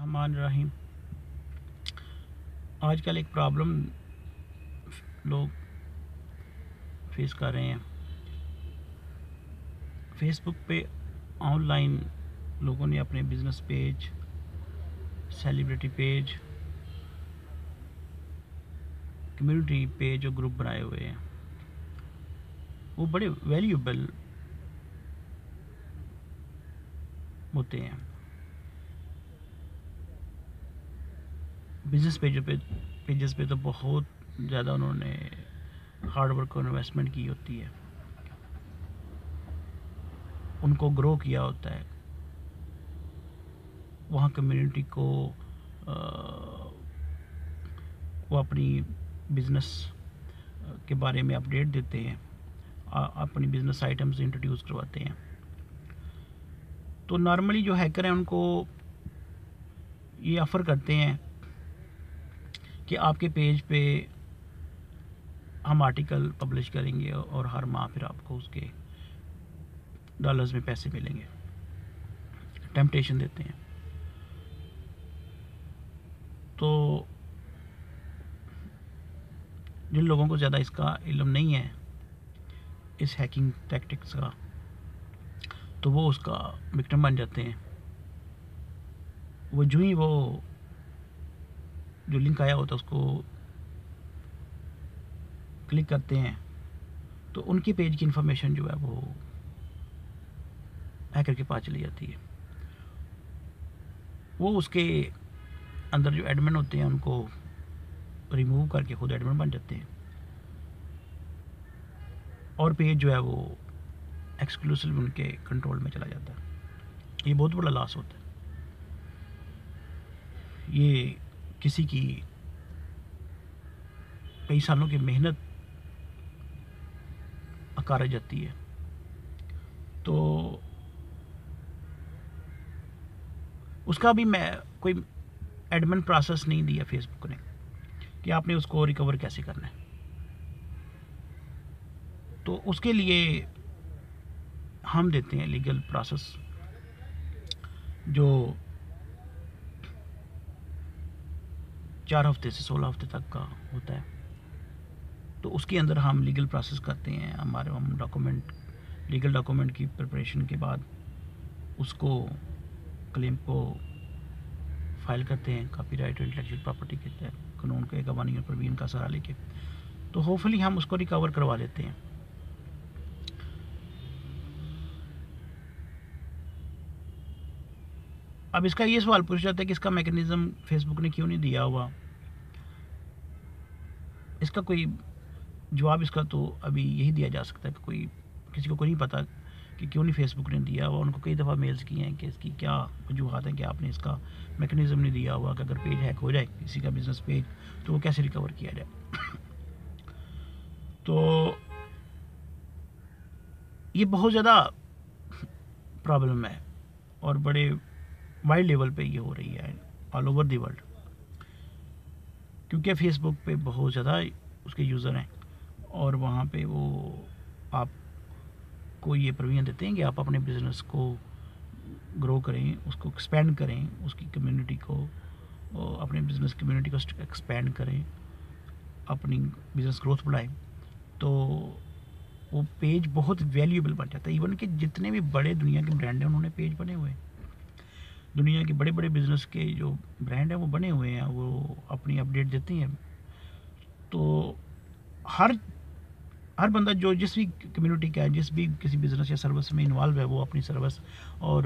رحمان الرحیم۔ آج کل ایک پرابلم لوگ فیس کر رہے ہیں۔ فیس بک پہ آن لائن لوگوں نے اپنے business page, celebrity page, community page اور گروپ بنائے ہوئے ہیں۔ وہ بڑے ویلیوبل ہوتے ہیں۔ بزنس پیجوں پہ پیجز پہ تو بہت زیادہ انہوں نے ہارڈ ورک اور انویسٹمنٹ کی ہوتی ہے۔ ان کو گرو کیا ہوتا ہے۔ وہاں کمیونٹی کو وہ اپنی بزنس کے بارے میں اپڈیٹ دیتے ہیں۔ اپنی بزنس آئٹمز انٹروڈیوس کرواتے ہیں۔ تو نارملی جو ہیکر ہیں ان کو یہ آفر کرتے ہیں کہ آپ کے پیج پہ ہم آرٹیکل پبلش کریں گے اور ہر ماہ پھر آپ کو اس کے ڈالرز میں پیسے ملیں گے۔ ٹیمپٹیشن دیتے ہیں۔ تو جن لوگوں کو زیادہ اس کا علم نہیں ہے، اس ہیکنگ ٹیکٹکس کا، تو وہ اس کا وکٹم بن جاتے ہیں۔ وہ جو ہی وہ جو لنک آیا ہوتا ہے اس کو کلک کرتے ہیں، تو ان کی پیج کی انفارمیشن جو ہے وہ ہیکر کے پاس چلی جاتی ہے۔ وہ اس کے اندر جو ایڈمن ہوتے ہیں، ان کو ریموو کر کے خود ایڈمن بن جاتے ہیں۔ اور پیج جو ہے وہ ایکسکلوسو ان کے کنٹرول میں چلا جاتا ہے۔ یہ بہت بڑا لاس ہوتا ہے۔ یہ کسی کی کئی سالوں کی محنت اکار جاتی ہے۔ تو اس کا بھی میں کوئی ایڈمن پروسیس نہیں دیا فیس بک نے کہ آپ نے اس کو ریکور کیسے کرنا ہے۔ تو اس کے لیے ہم دیتے ہیں لیگل پروسیس جو چار ہفتے سے سولہ ہفتے تک کا ہوتا ہے۔ تو اس کے اندر ہم لیگل پروسیس کرتے ہیں، ہمارے ہم ڈاکومنٹ لیگل ڈاکومنٹ کی پریپریشن کے بعد اس کو کلیم کو فائل کرتے ہیں کاپی رائٹ انٹلیکچوئل پراپرٹی کے تحت، قانون کے قوانین پروین کا سہارا لے کے۔ تو ہوپفلی ہم اس کو ریکور کروا لیتے ہیں۔ اب اس کا یہ سوال پوچھ جاتا ہے کہ اس کا میکنزم فیس بک نے کیوں نہیں دیا ہوا؟ اس کا کوئی جواب اس کا تو ابھی یہی دیا جا سکتا ہے کہ کوئی کسی کو کوئی نہیں پتا کہ کیوں نہیں فیس بک نے دیا ہوا، ان کو کئی دفعہ میلز کیے ہیں کہ اس کی کیا وجوہات ہیں کہ آپ نے اس کا میکنزم نہیں دیا ہوا، کہ اگر پیج ہیک ہو جائے کسی کا بزنس پیج تو وہ کیسے ریکور کیا جائے؟ تو یہ بہت زیادہ پرابلم ہے اور بڑے وائڈ لیول پہ یہ ہو رہی ہے آل اوور دی ورلڈ کیونکہ فیس بک پہ بہت زیادہ اس کے یوزر ہیں اور وہاں پہ وہ آپ کو یہ پروین دیتے ہیں کہ آپ اپنے بزنس کو گرو کریں، اس کو ایکسپینڈ کریں، اس کی کمیونٹی کو، اپنے بزنس کمیونٹی کو ایکسپینڈ کریں، اپنی بزنس گروتھ بڑھائیں۔ تو وہ پیج بہت ویلیوبل بن جاتا ہے۔ ایون کہ جتنے بھی بڑے دنیا کے برانڈ ہیں، انہوں نے پیج بنے ہوئے ہیں۔ دنیا کے بڑے بڑے بزنس کے جو برانڈ ہیں وہ بنے ہوئے ہیں، وہ اپنی اپڈیٹ دیتی ہیں۔ تو ہر ہر بندہ جو جس بھی کمیونٹی کا ہے، جس بھی کسی بزنس یا سروس میں انوالو ہے، وہ اپنی سروس اور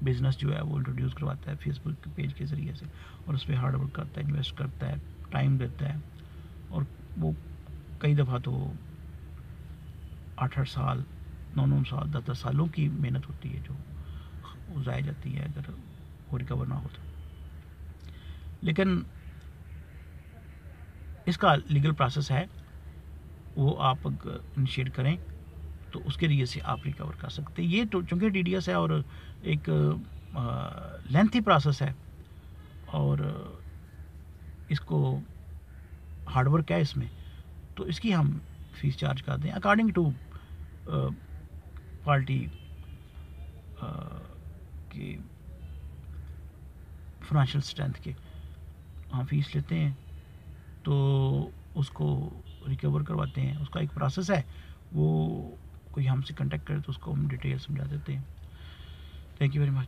بزنس جو ہے وہ انٹروڈیوس کرواتا ہے فیس بک پیج کے ذریعے سے اور اس پہ ہارڈ ورک کرتا ہے انویسٹ کرتا ہے ٹائم دیتا ہے۔ اور وہ کئی دفعہ تو آٹھ آٹھ سال، نو نو سال، دس دس سالوں کی محنت ہوتی ہے جو ضائع جاتی ہے۔ اگر وہ ریکور نہ ہو تو لیکن اس کا لیگل پروسیس ہے، وہ آپ انیشیٹ کریں تو اس کے ذریعے سے آپ ریکور کر سکتے یہ تو چونکہ ڈی ڈی ایس ہے اور ایک لینتھی پروسیس ہے اور اس کو ہارڈ ورک ہے اس میں، تو اس کی ہم فیس چارج کر دیں۔ اکارڈنگ ٹو پارٹی کی فنانشل اسٹرینتھ کے۔ ہاں فیس لیتے ہیں، تو اس کو ریکور کرواتے ہیں۔ اس کا ایک پروسیس ہے، وہ کوئی ہم سے کنٹیکٹ کرے تو اس کو ہم ڈیٹیل سمجھا دیتے ہیں۔ Thank you very much